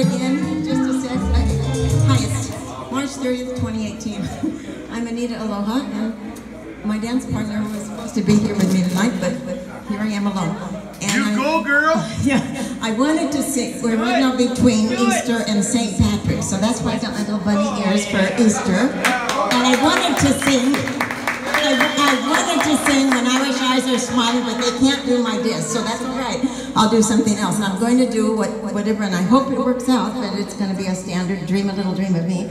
it in just a sec. March 30th, 2018. I'm Anita Aloha, and my dance partner was supposed to be here with me tonight, but, but here I am alone. And you I, go, girl! yeah, I wanted to sing. We're right now between Do Easter it. and St. Patrick's, so that's why I got my little bunny oh. ears for Easter. And I wanted to sing I, wanted to sing When Irish Eyes Are Smiling, but they can't do my disc, so that's all right. I'll do something else. And I'm going to do what, whatever, and I hope it works out, but it's going to be a standard Dream a Little Dream of Me.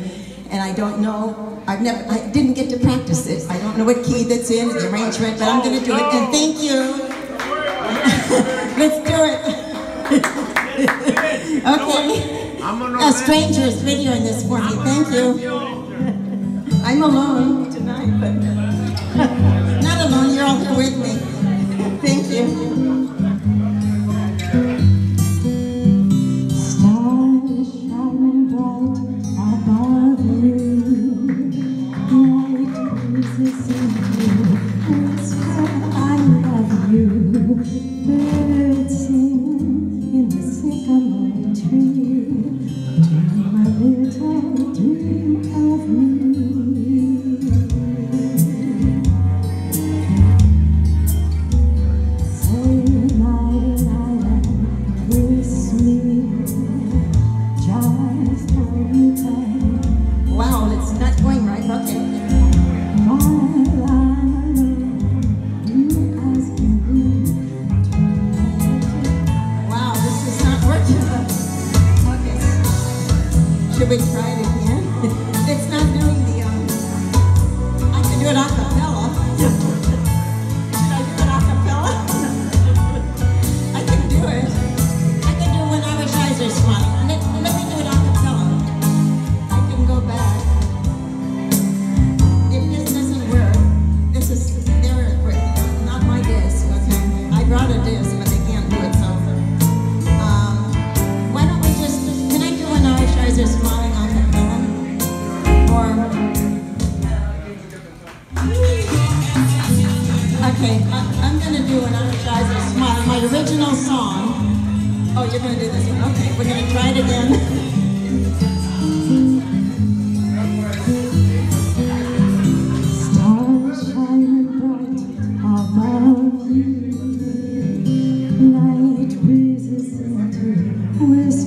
And I don't know, I've never, I didn't get to practice it. I don't know what key that's in, the arrangement, but I'm going to do it. And thank you. Let's do it. okay. A stranger is videoing this for me. Thank you. I'm alone tonight, but not alone. You're all here with me. Thank you. Night breezes okay, I, I'm gonna do Eyes Are Smiling, my original song. Oh, you're gonna do this one, okay, we're gonna try it again. Night breezes into whisper,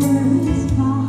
words by